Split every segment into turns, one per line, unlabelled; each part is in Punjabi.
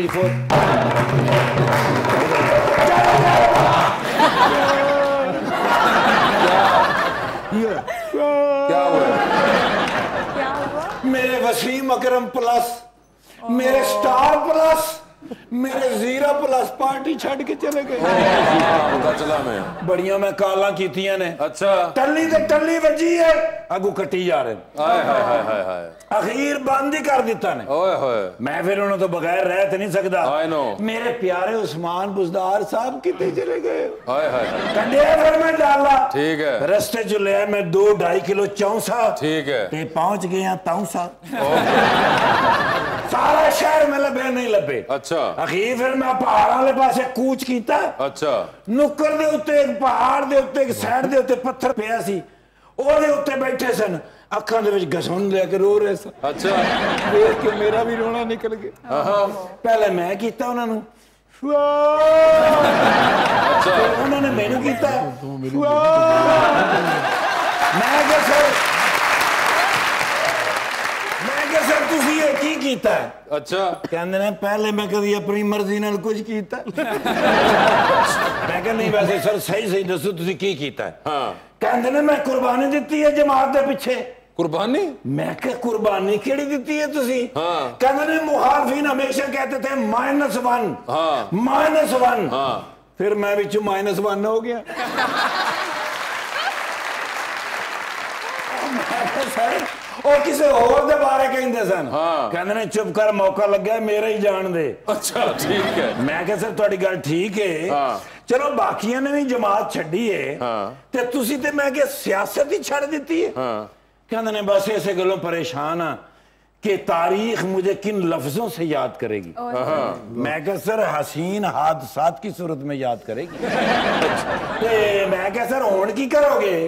3
क्या हुआ
क्या हुआ
मेरे वसीम अकरम प्लस मेरे स्टार प्लस ਮੇਰੇ ਜ਼ੀਰਾ ਪਲੱਸ ਪਾਰਟੀ ਛੱਡ ਕੇ ਚਲੇ ਗਏ।
ਪਤਾ ਚਲਾ ਮੈਂ।
ਬੜੀਆਂ ਮੈਂ ਕਾਲਾਂ ਕੀਤੀਆਂ ਨੇ।
ਅੱਛਾ।
ਟੱਲੀ ਤੇ ਟੱਲੀ ਵੱਜੀ ਐ ਅਗੂ ਕੱਟੀ ਜਾ ਰਹੇ
ਹਾਏ ਹਾਏ ਹਾਏ ਹਾਏ।
ਅਖੀਰ ਬੰਦ ਹੀ ਕਰ ਦਿੱਤਾ ਨੇ।
ਓਏ ਹੋਏ।
ਮੈਂ ਫਿਰ ਉਹਨਾਂ ਤੋਂ ਬਗੈਰ ਰਹਿ ਤੇ ਨਹੀਂ ਸਕਦਾ।
ਆਈ ਨੋ
ਮੇਰੇ ਪਿਆਰੇ ਉਸਮਾਨ ਬੁਜ਼ਦਾਰ ਸਾਹਿਬ ਕਿੱਥੇ ਚਲੇ ਗਏ?
ਹਾਏ ਹਾਏ
ਕੰਡਿਆ ਫਿਰ ਮੈਂ ਡਾਲਾ
ਠੀਕ ਹੈ।
ਰਸਤੇ 'ਚ ਲਿਆ ਮੈਂ 2 2.5 ਕਿਲੋ ਚੌਂਸਾ।
ਠੀਕ ਹੈ।
ਤੇ ਪਹੁੰਚ ਗਿਆ ਤੌਂਸਾ। ਓਕੇ। ਸਾਰਾ ਸ਼ਹਿਰ ਮੈਂ ਲੱਭਿਆ ਨਹੀਂ ਲੱਭੇ।
ਅੱਛਾ।
ਅਖੀਰ ਫਿਰ ਮੈਂ ਪਹਾੜਾਂ ਵਾਲੇ ਪਾਸੇ ਕੂਚ ਕੀਤਾ।
ਅੱਛਾ।
ਨੁੱਕਰ ਦੇ ਉੱਤੇ ਇੱਕ ਪਹਾੜ ਦੇ ਉੱਤੇ ਇੱਕ ਸਾਈਡ ਦੇ ਉੱਤੇ ਪੱਥਰ ਪਿਆ ਸੀ। ਉਹਦੇ ਉੱਤੇ ਬੈਠੇ ਸਨ। ਅੱਖਾਂ ਦੇ ਵਿੱਚ ਗਸਣ ਲੈ ਕੇ ਰੋ ਰਹੇ ਸਨ।
ਅੱਛਾ।
ਵੇਖ ਕੇ ਮੇਰਾ ਵੀ ਰੋਣਾ ਨਿਕਲ ਗਿਆ। ਆਹਾ। ਪਹਿਲੇ ਮੈਂ ਕੀਤਾ ਉਹਨਾਂ ਨੂੰ। ਅੱਛਾ। ਉਹਨਾਂ ਨੇ ਮੈਨੂੰ ਕੀਤਾ। ਮੈਂ ਕਿਹਾ ਸਰ ਕਿਹਾ ਸਰ ਤੁਸੀਂ ਇਹ ਕੀ ਕੀਤਾ ਹੈ?
अच्छा
ਕਹਿੰਦੇ ਨੇ ਪਹਿਲੇ ਮੈਂ ਕਦੀ ਆਪਣੀ ਮਰਜ਼ੀ ਨਾਲ ਕੁਝ ਕੀਤਾ ਮੈਂ ਕਿਹਾ ਨਹੀਂ ਵੈਸੇ ਸਰ ਸਹੀ ਸਹੀ ਦੱਸੋ ਤੁਸੀਂ ਕੀ ਕੀਤਾ ਹੈ?
हाँ
ਕਹਿੰਦੇ ਨੇ ਮੈਂ ਕੁਰਬਾਨੀ ਦਿੱਤੀ ਹੈ ਜਮਾਤ ਦੇ ਪਿੱਛੇ
कुर्बानी
ਮੈਂ ਕਿਹਾ ਕੁਰਬਾਨੀ ਕਿਹੜੀ ਦਿੱਤੀ ਹੈ ਤੁਸੀਂ
ਹਾਂ।
ਕਹਿੰਦੇ ਨੇ ਮੁਹਾਰਫੀਨ ਹਮੇਸ਼ਾ ਕਹਤੇ ਥੇ ਮਾਈਨਸ 1
ਹਾਂ।
ਮਾਈਨਸ 1
हाँ
ਫਿਰ ਮੈਂ ਵਿੱਚੋਂ ਮਾਈਨਸ 1 ਹੋ ਗਿਆ سن ਉਹ ਕਿਸੇ ਹੋਰ ਦੇ ਬਾਰੇ ਕਹਿੰਦੇ ਸਨ ਕਹਿੰਦੇ ਨੇ ਚੁੱਪ ਕਰ ਮੌਕਾ ਲੱਗਿਆ ਮੇਰਾ ਹੀ ਜਾਣ ਦੇ
ਅੱਛਾ ਠੀਕ ਹੈ
ਮੈਂ ਕਿਹਾ ਸਰ ਤੁਹਾਡੀ ਗੱਲ ਠੀਕ ਹੈ ਚਲੋ ਬਾਕੀਆਂ ਨੇ ਵੀ ਜਮਾਤ ਛੱਡੀ
ਏ
ਤੇ ਤੁਸੀਂ ਤੇ ਮੈਂ ਕਿਹਾ ਸਿਆਸਤ ਹੀ ਛੱਡ ਦਿੱਤੀ ਹੈ ਕਹਿੰਦੇ ਨੇ ਬਸ ਇਸੇ ਗੱਲੋਂ ਪਰੇਸ਼ਾਨ ਆ کہ تاریخ مجھے کن لفظوں سے یاد کرے گی میں کہ سر حسین حادثات کی صورت میں یاد کرے گی میں کہ سر ہون کی کرو گے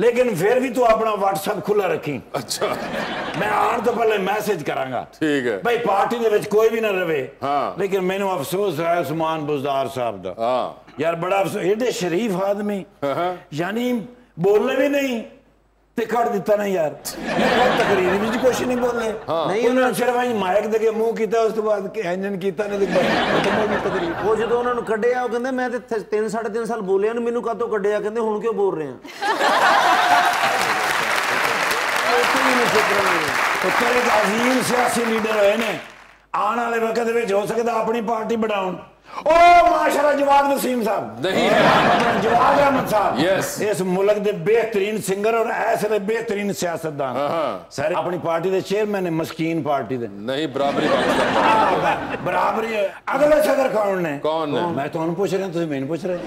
ਲੇਕਿਨ ਫਿਰ ਵੀ ਤੂੰ ਆਪਣਾ WhatsApp ਖੁੱਲਾ ਰੱਖੀ
अच्छा
ਮੈਂ ਆਉਣ ਤੋਂ ਪਹਿਲੇ ਮੈਸੇਜ ਕਰਾਂਗਾ
ठीक है
ਭਾਈ ਪਾਰਟੀ ਦੇ ਵਿੱਚ ਕੋਈ ਵੀ ਨਾ ਰਵੇ
ਹਾਂ।
ਲੇਕਿਨ ਮੈਨੂੰ ਅਫਸੋਸ ਹੈ ਉਸਮਾਨ ਬੁਜ਼ਦਾਰ ਸਾਹਿਬ ਦਾ
हाँ
ਯਾਰ ਬੜਾ ਅਫਸੋਸ ਏਡੇ ਸ਼ਰੀਫ ਆਦਮੀ
हाँ
ਯਾਨੀ ਬੋਲਨੇ ਵੀ ਨਹੀਂ ਤੇ ਕੱਢ ਦਿੱਤਾ ਨਾ ਯਾਰ। ਬਹੁਤ ਤਕਰੀਰ ਵਿੱਚ ਕੁਛ ਨਹੀਂ ਬੋਲੇ। ਨਹੀਂ ਉਹਨਾਂ ਨੇ ਸਿਰਫ ਐਂ ਮਾਇਕ ਦੇ ਕੇ ਮੂੰਹ ਕੀਤਾ ਉਸ ਤੋਂ ਬਾਅਦ ਐਂਜਨ ਕੀਤਾ ਨੇ ਤੇ
ਉਹ ਜਦੋਂ ਉਹਨਾਂ ਨੂੰ ਕੱਢਿਆ ਉਹ ਕਹਿੰਦੇ ਮੈਂ ਤੇ 3 3.5 ਸਾਲ ਬੋਲਿਆ ਨੂੰ ਮੈਨੂੰ ਕਾਹਤੋਂ ਕੱਢਿਆ? ਕਹਿੰਦੇ ਹੁਣ ਕਿਉਂ ਬੋਲ ਰਹੇ ਆ?
ਉਹ ਸਿਆਸੀ ਲੀਡਰ ਹੋਏ ਨੇ। ਆਉਣ ਵਾਲੇ ਵਕਤ ਵਿੱਚ ਹੋ ਸਕਦਾ ਆਪਣੀ ਪਾਰਟੀ ਬਣਾਉਣ। ਉਹ ਮਾਸ਼ਾਅੱਲਾ ਜਵਾਦ ਵਸੀਮ ਸਾਹਿਬ। ਨਹੀਂ। ਜਵਾਦ ਅਹਿਮਦ ਸਾਹਿਬ
Yes.
ਇਸ ਮੁਲਕ ਦੇ ਬਿਹਤਰੀਨ ਸਿੰਗਰ ਔਰ ਐਸੇ ਦੇ ਬਿਹਤਰੀਨ ਸਿਆਸਤਦਾਨ
ਹਾਂ।
ਸਾਰੇ ਆਪਣੀ ਪਾਰਟੀ ਦੇ ਚੇਅਰਮੈਨ ਨੇ ਮਸਕੀਨ ਪਾਰਟੀ ਦੇ
नहीं बराबरी पाकिस्तान
ਬਰਾਬਰੀ ਹੈ। ਅਗਲੇ ਸਦਰ ਕੌਣ ਨੇ
कौन है
ਮੈਂ ਤੁਹਾਨੂੰ ਪੁੱਛ ਰਿਹਾ ਤੁਸੀਂ ਮੈਨੂੰ ਪੁੱਛ ਰਹੇ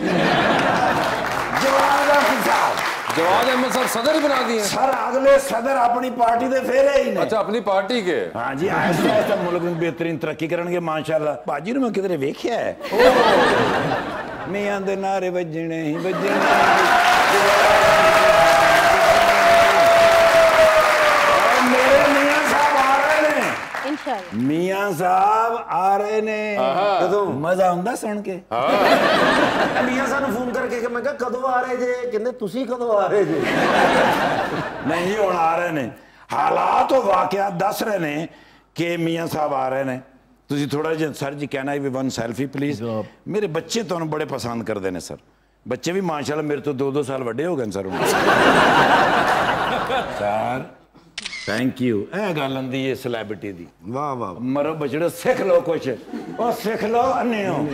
ਜਵਾਦ ਅਹਿਮਦ ਸਾਹਿਬ
जवाद अहमद साहब सदर ही बना दिए
ਸਰ ਅਗਲੇ ਸਦਰ ਆਪਣੀ ਪਾਰਟੀ ਦੇ ਫੇਰੇ ਹੀ ਨੇ
अच्छा अपनी पार्टी के
ਹਾਂਜੀ ਆਹਿਸਤਾ ਆਹਿਸਤਾ ਮੁਲਕ ਨੂੰ ਬਿਹਤਰੀਨ ਤਰੱਕੀ ਕਰਨਗੇ ਮਾਸ਼ਾਅੱਲਾ ਭਾਜੀ ਨੂੰ ਮੈਂ ਕਿਧਰੇ ਵੇਖਿਆ ਹੈ ਮੀਆਂ ਦੇ ਨਾਰੇ ਵੱਜਣੇ ਹੀ ਵੱਜਣੇ। ਮੀਆਂ ਸਾਹਿਬ ਆ ਰਹੇ ਨੇ। ਕਦੋਂ ਮਜ਼ਾ ਆਉਂਦਾ ਸੁਣ ਕੇ। ਹਾਂ।
ਮੀਆਂ ਸਾਨੂੰ ਫੋਨ ਕਰਕੇ ਕਿ ਮੈਂ ਕਿਹਾ ਕਦੋਂ ਆ ਰਹੇ ਜੇ? ਕਹਿੰਦੇ ਤੁਸੀਂ ਕਦੋਂ ਆ ਰਹੇ ਜੇ?
ਨਹੀਂ ਹੁਣ ਆ ਰਹੇ ਨੇ। ਹਾਲਾਤ ਵਾਕਿਆ ਦੱਸ ਰਹੇ ਨੇ ਕਿ ਮੀਆਂ ਸਾਹਿਬ ਆ ਰਹੇ ਨੇ। ਤੁਸੀਂ ਥੋੜਾ ਜਿਹਾ ਸਰ ਜੀ ਕਹਿਣਾ ਵੀ ਵਨ ਸੈਲਫੀ ਪਲੀਜ਼ ਮੇਰੇ ਬੱਚੇ ਤੁਹਾਨੂੰ ਬੜੇ ਪਸੰਦ ਕਰਦੇ ਨੇ ਸਰ। ਬੱਚੇ ਵੀ ਮਾਸ਼ਾਅੱਲਾ ਮੇਰੇ ਤੋਂ 2-2 ਸਾਲ ਵੱਡੇ ਹੋ ਗਏ ਨੇ ਸਰ। ਸਰ ਥੈਂਕ ਯੂ ਇਹ ਗੱਲ ਹੁੰਦੀ ਹੈ ਸੈਲੈਬ੍ਰਿਟੀ ਦੀ।
ਵਾਹ ਵਾਹ
ਮਰੋ ਬਚੜੋ ਸਿੱਖ ਲਓ ਕੁਛ। ਉਹ ਸਿੱਖ ਲਓ ਅੰਨੇ ਹੋ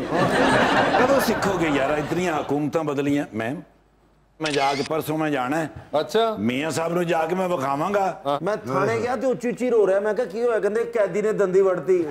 ਕਦੋਂ ਸਿੱਖੋਗੇ ਯਾਰ? ਇਤਨੀਆਂ ਹਕੂਮਤਾਂ ਬਦਲੀਆਂ। ਮੈਂ ਮੈਂ ਜਾ ਕੇ ਪਰਸੋਂ ਮੈਂ ਜਾਣਾ ਹੈ।
ਅੱਛਾ।
ਮੀਆਂ ਸਾਹਿਬ ਨੂੰ ਜਾ ਕੇ ਮੈਂ ਵਿਖਾਵਾਂਗਾ।
ਮੈਂ ਥਾਣੇ ਗਿਆ ਤੇ ਉੱਚੀ ਉੱਚੀ ਰੋ ਰਿਹਾ ਮੈਂ ਕਿਹਾ ਕੀ ਹੋਇਆ? ਕਹਿੰਦੇ ਕੈਦੀ ਨੇ ਦੰਦੀ ਵੜਤੀ